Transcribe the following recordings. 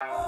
I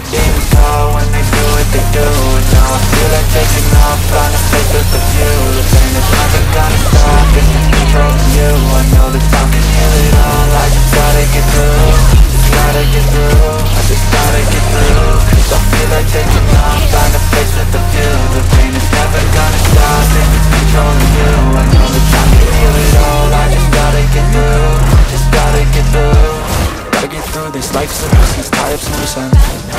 the when they do what they do now I feel like taking off, a view The pain is never gonna stop, it's controlling you. I know that time can it all, I just gotta get through Just gotta get through, I just gotta get through. Cause I feel like taking off, with a view The pain is never gonna stop, it's controlling you. I know that time can it all, I just gotta get through Just gotta get through. Gotta get through this, life is a business, tie up some loose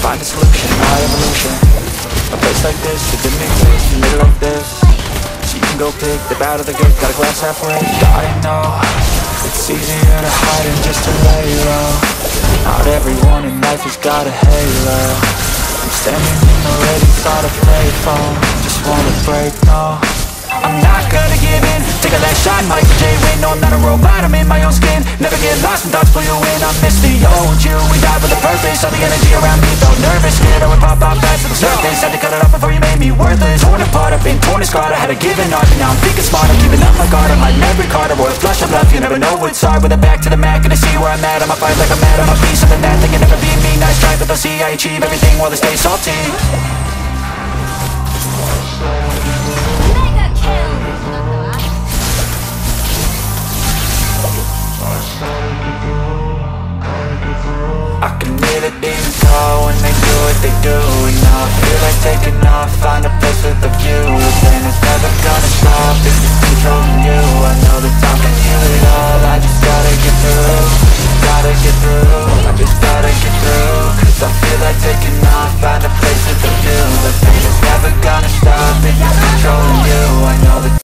find a solution, my evolution. A place like this, it didn't exist, you made it like this. So you can go pick the bad or the good, got a glass halfway I know, it's easier to hide than just to lay low. Not everyone in life has got a halo. I'm standing in the red inside a payphone. Just wanna break, no. I'm not gonna give in. Take a last shot, Michael J. Win No, I'm not a robot, I'm in my own skin. Never get lost when thoughts pull you in. I miss the old you We died with a purpose All the energy around me felt nervous. Scared I would pop off fast to the surface Had to cut it off before you made me worthless. Torn apart, I've been torn and scarred I had to give an art, but now I'm thinking smart I'm keeping up my guard, I'm hiding every card A royal flush of love, you never know what's hard With a back to the mat, gonna see where I'm at I'ma fight like I'm mad, I'ma be something that They can never be me, nice try But they'll see I achieve everything while they stay salty. Mega kill! I can hear the demons call when they do what they do